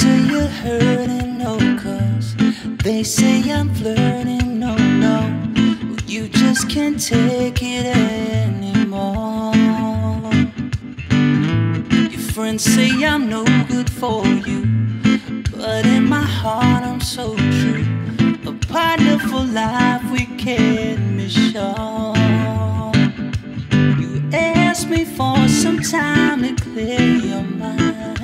hurting, no, cause they say I'm flirting, no, no. You just can't take it anymore. Your friends say I'm no good for you, but in my heart I'm so true. A partner for life, we can't be sure. You asked me for some time to clear your mind.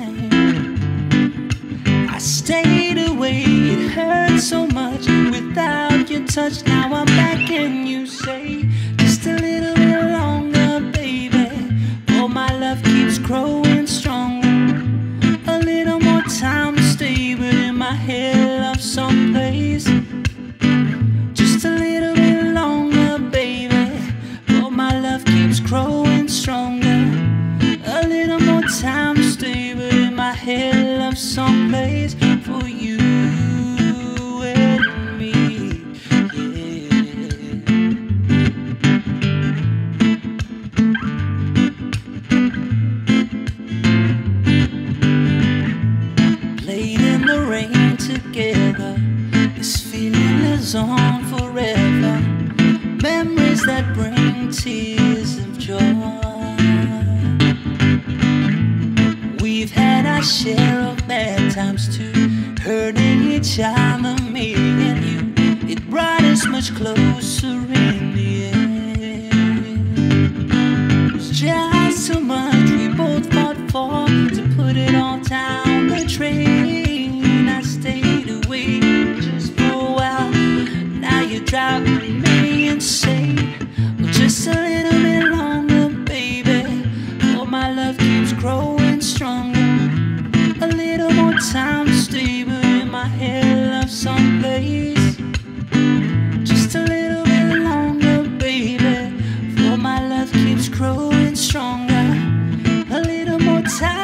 Now I'm back and you say just a little bit longer, baby. Oh, my love keeps growing stronger. A little more time to stay, but in my head, love someplace. Just a little bit longer, baby. Oh, my love keeps growing stronger. A little more time to stay, but in my head, love someplace in the rain together. This feeling lives on forever. Memories that bring tears of joy. We've had our share of bad times too, hurting each other, me and you. It brought us much closer someplace just a little bit longer, baby. For my love keeps growing stronger, a little more time.